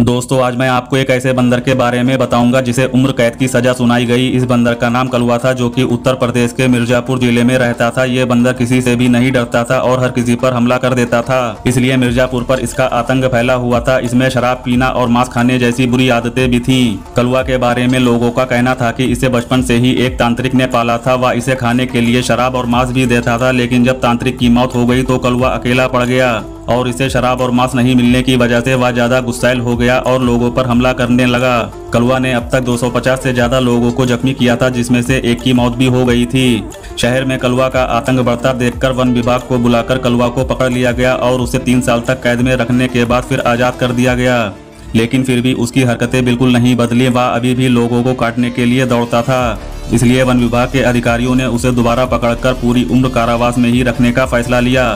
दोस्तों, आज मैं आपको एक ऐसे बंदर के बारे में बताऊँगा जिसे उम्र कैद की सजा सुनाई गई। इस बंदर का नाम कलुआ था, जो कि उत्तर प्रदेश के मिर्जापुर ज़िले में रहता था। ये बंदर किसी से भी नहीं डरता था और हर किसी पर हमला कर देता था। इसलिए मिर्जापुर पर इसका आतंक फैला हुआ था। इसमें शराब, पीना और मांस खाने जैसी बुरी आदतें भी थी। कलुआ के बारे में लोगों का कहना था की इसे बचपन से ही एक तांत्रिक ने पाला था वह इसे खाने के लिए शराब और मांस भी देता था, लेकिन जब तांत्रिक की मौत हो गई तो कलुआ अकेला पड़ गया। और इसे शराब और मांस नहीं मिलने की वजह से वह ज़्यादा गुस्साइल हो गया और लोगों पर हमला करने लगा। कलवा ने अब तक 250 से ज़्यादा लोगों को जख्मी किया था, जिसमें से एक की मौत भी हो गई थी। शहर में कलवा का आतंक बढ़ता देखकर वन विभाग को बुलाकर कलवा को पकड़ लिया गया और उसे तीन साल तक कैद में रखने के बाद फिर आज़ाद कर दिया गया। लेकिन फिर भी उसकी हरकतें बिल्कुल नहीं बदली। वह अभी भी लोगों को काटने के लिए दौड़ता था। इसलिए वन विभाग के अधिकारियों ने उसे दोबारा पकड़कर पूरी उम्र कारावास में ही रखने का फैसला लिया।